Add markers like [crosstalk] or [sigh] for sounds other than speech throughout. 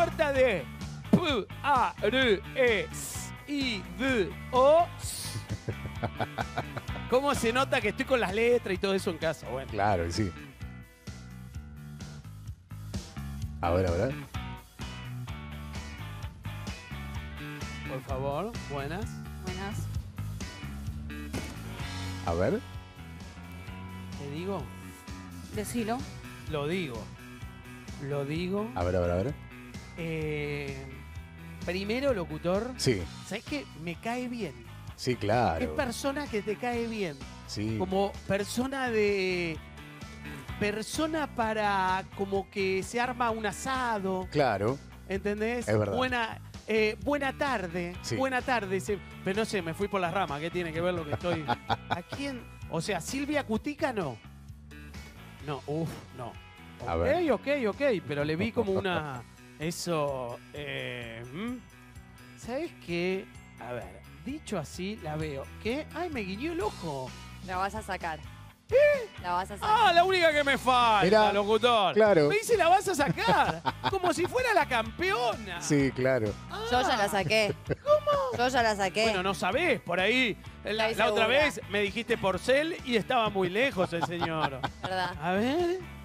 puerta de P, A, R, E, S, I, D, O. S. ¿Cómo se nota que estoy con las letras y todo eso en casa? Bueno. Claro, y sí. A ver, a ver. Por favor, buenas. Buenas. A ver. ¿Te digo? Decilo. Lo digo. Lo digo. A ver, a ver, a ver. Eh, primero, locutor, Sí, ¿sabes qué? Me cae bien. sí, Es claro. persona que te cae bien. Sí. Como persona de. Persona para como que se arma un asado, Claro. ¿entendés? Es verdad. Buena, eh, buena tarde, Sí. buena tarde. pero no sé, me fui por las ramas, ¿qué tiene que ver lo que estoy? [laughs] ¿A quién? O sea, Silvia Cutica no. No, uff, no. A ok, ok, ok, pero le vi como una... Eso... Eh, ¿mm? ¿Sabes qué? A ver, dicho así, la veo. ¿Qué? ¡Ay, me guiñó el ojo! La vas a sacar. La vas a sacar. ¡Ah, la única que me falta, Mirá, locutor! claro. Me dice la vas a sacar, [laughs] como si fuera la campeona. Sí, claro. Ah. Yo ya la saqué. ¿Cómo? Yo ya la saqué. Bueno, no sabés, por ahí. La, Estoy la otra vez me dijiste porcel y estaba muy lejos el señor. [laughs] ¿Verdad? A ver.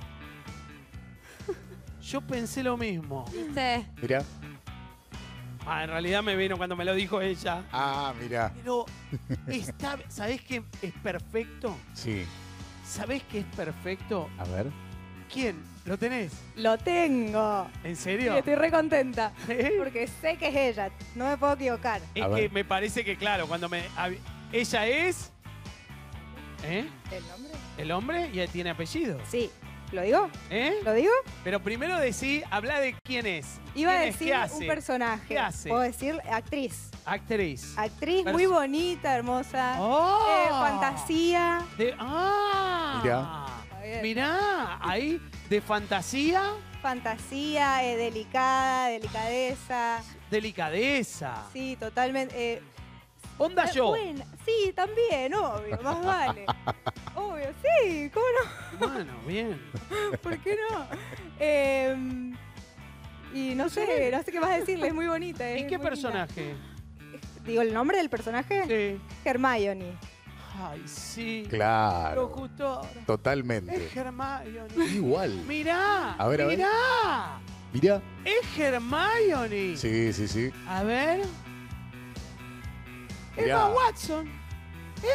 Yo pensé lo mismo. ¿Viste? Mira. Ah, en realidad me vino cuando me lo dijo ella. Ah, mira. Pero está, ¿sabés qué es perfecto? Sí. ¿Sabés qué es perfecto? A ver. ¿Quién? ¿Lo tenés? Lo tengo. ¿En Y serio? estoy re contenta. ¿Eh? Porque sé que es ella. No me puedo equivocar. Es A que ver. me parece que, claro, cuando me. Ella es. ¿Eh? ¿El nombre? ¿El hombre? Y tiene apellido. Sí. ¿Lo digo? ¿Eh? ¿Lo digo? Pero primero decí, habla de quién es. Iba a decir un personaje. ¿Qué hace? Puedo decir actriz. Actriz. Actriz muy bonita, hermosa. ¡Oh! Eh, fantasía. De- ¡Ah! Bien. Mirá, ahí, de fantasía, Fantasía, eh, delicada, delicadeza. delicadeza. Sí, totalmente. eh, Onda eh, yo. buena. Sí, también, obvio, más vale. [laughs] obvio, sí, ¿cómo no? Bueno, bien. [laughs] ¿Por qué no? Eh, y no sé, no sé qué más decirle, es muy bonita. ¿Y es qué personaje? Digo, ¿el nombre del personaje? Sí. Hermione. Ay, sí. Claro. Locutor. Es Totalmente. Hermione. Igual. Mirá. A ver, a ver. mirá. Mira. Es Hermione. Sí, sí, sí. A ver. Mirá. Emma Watson.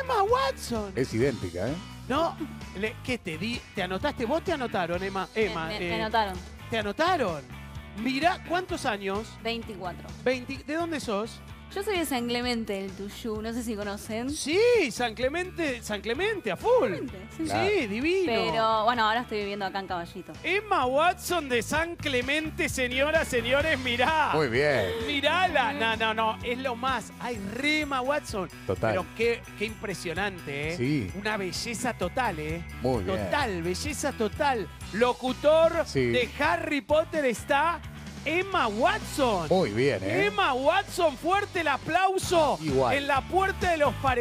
Emma Watson. Es idéntica, ¿eh? No, le- ¿qué te di? ¿Te anotaste? ¿Vos te anotaron, Emma? Emma me, me- eh, anotaron. ¿Te anotaron? Mira, ¿cuántos años? 24. 20. ¿De dónde sos? Yo soy de San Clemente, el Tuyú. No sé si conocen. Sí, San Clemente, San Clemente, a full. Clemente, sí. Claro. Sí, divino. Pero bueno, ahora estoy viviendo acá en Caballito. Emma Watson de San Clemente, señoras, señores, mirá. Muy bien. Mirala. No, no, no, es lo más. Hay re Emma Watson. Total. Pero qué, qué impresionante, ¿eh? Sí. Una belleza total, ¿eh? Muy bien. Total, belleza total. Locutor Sí. de Harry Potter está Emma Watson. Muy bien, ¿eh? Emma Watson, fuerte el aplauso Igual. en la puerta de los parecidos.